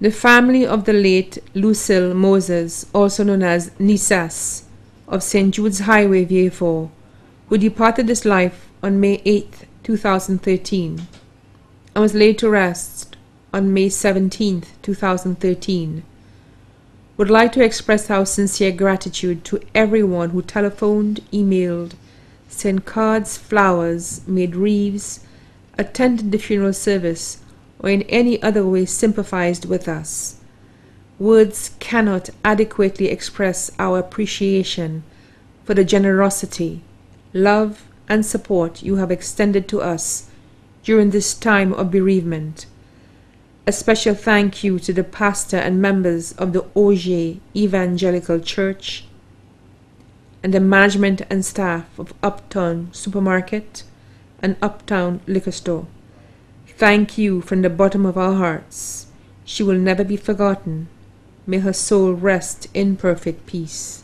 The family of the late Lucille Moses, also known as Nisas, of St. Jude's Highway, Vieux who departed this life on May 8, 2013, and was laid to rest on May 17, 2013, would like to express our sincere gratitude to everyone who telephoned, emailed, sent cards, flowers, made wreaths, attended the funeral service, or in any other way sympathized with us. Words cannot adequately express our appreciation for the generosity, love, and support you have extended to us during this time of bereavement. A special thank you to the pastor and members of the Augier Evangelical Church and the management and staff of Uptown Supermarket and Uptown Liquor Store. Thank you from the bottom of our hearts. She will never be forgotten. May her soul rest in perfect peace.